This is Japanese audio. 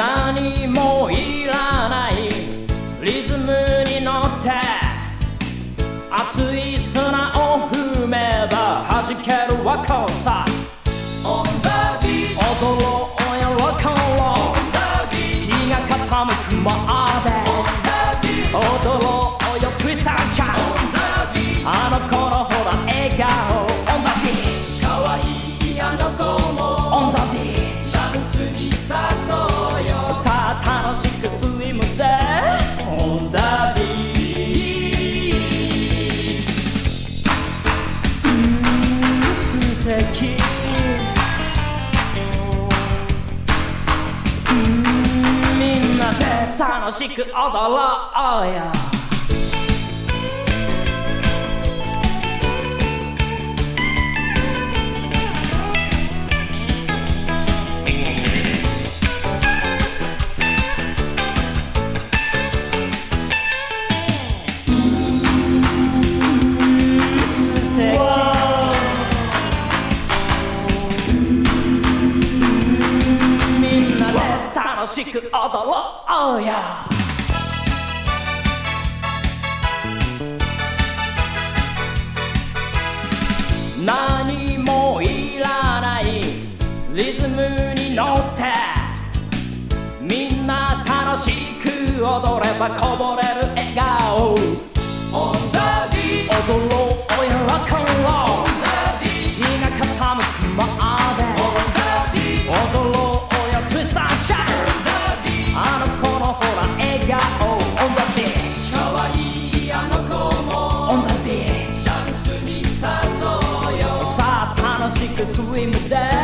何もいらない。リズムに乗って。熱い砂を踏めば弾ける若さ。On the beach 踊ろうよロック日が傾くま楽しく踊ろうよんなで楽しく踊ろうよ何もいらないリズムに乗ってみんな楽しく踊ればこぼれる笑顔踊ろう Quem me dá